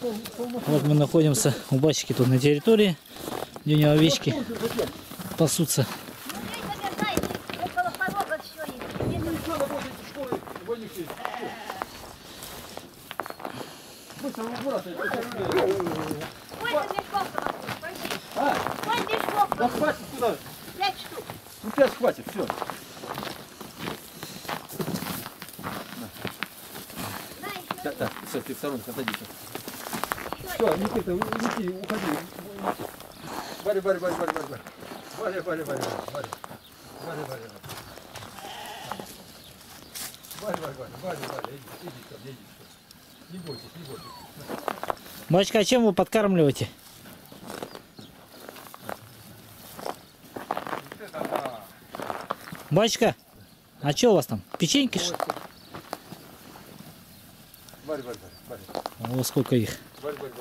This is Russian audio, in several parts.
Вот мы находимся у бачки тут на территории, где у него овечки пасутся. Да. Ну пять хватит, все. Да, да, все, ты в сторонку отойди. Сейчас. Все, Никита, уйди, уходи. Варя, Варя, Варя, Варя, Варя. Варя, Варя, Варя, Варя. Варя, Варя, Варя. Варя, Варя, Варя, Варя, Варя, иди, иди ко мне, иди. Не бойтесь, не бойтесь. Батюшка, а чем вы подкармливаете? Батюшка, а что у вас там? Печеньки? что Варя, Варя, Варя, Варя. О, сколько их. Варя, Варя,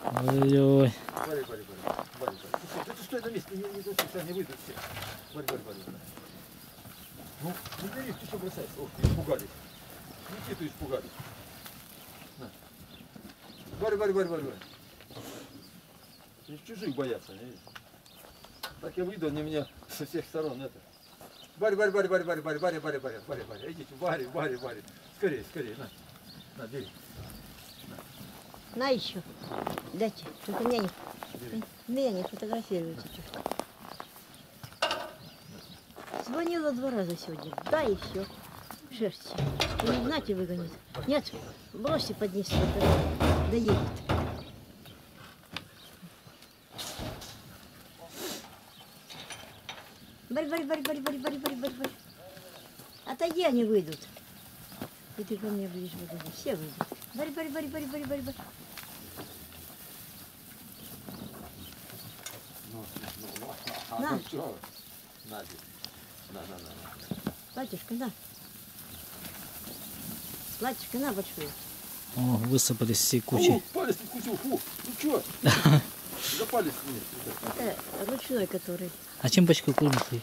Варя. Ой-ой. Варя, Варя, Варя. Варя, Варя. Ты ты стой на месте, не, не, сейчас не выйдут все. Варя, Варя, Варя. Варя. Ну, не бери, ты что бросаешь? Ох, испугались. Никиту испугались. На. Варя, Варя, Варя, Варя. Варя. Они чужих боятся, не видишь? Так я выйду, они меня со всех сторон это. Варя, Варя, Варя, Варя, Варя, Варя, Варя, Варя, Варя, Варя, Варя, идите, Варя, Варя, Варя. Скорее, скорее, на. На, бери. На. На еще. Дайте. Только меня не, меня не фотографируйте. На. Звонила два раза сегодня. Да и все. Шерсть. Ну, не знаете, выгонит. Нет, бросьте поднести. низ. Доедет. Барь, барь, барь, барь, барь, барь, барь, барь. Отойди, а они выйдут. И ты ко мне ближе выйдешь. Все выйдут. Барь, барь, барь, барь, барь, барь, барь. На. На, бери. на, на, на. Батюшка, на. Батюшка, на большую. О, высыпались все кучи. палец откусил, фу. Ну что? За палец мне. Э, ручной который. А чем батюшка кормите их?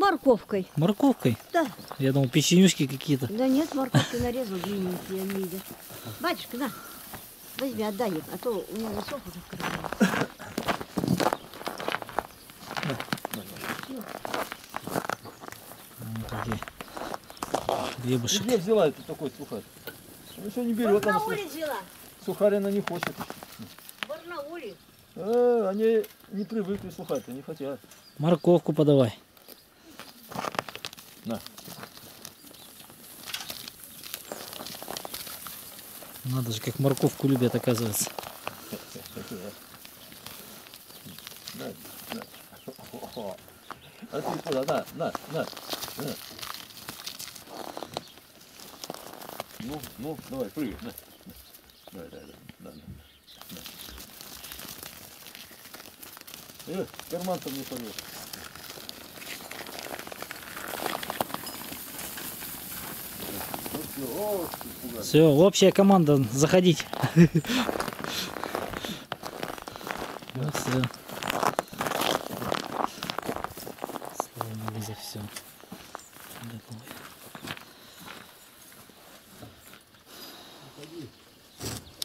Морковкой. Морковкой? Да. Я думал, печенюшки какие-то. Да нет, морковки нарезал длинненькие, они едят. Батюшка, на. Возьми, отдай им, а то у меня засох уже в кармане. Ну. Хлебушек. Где взяла эту такой сухарь? Ну что не берет она. Барнауле взяла. Сухарь она не хочет. Барнауле. А, они не привыкли сухарь-то, не хотят. Морковку подавай. На. Надо же, как морковку любят, оказывается. На, на. А ты куда? На, на, на, на. Ну, ну, давай, прыгай, на. Давай, давай, давай, на, на. на. Э, карман-то мне порвет. Ну все, общая команда, заходить. Все. Все. Готовы.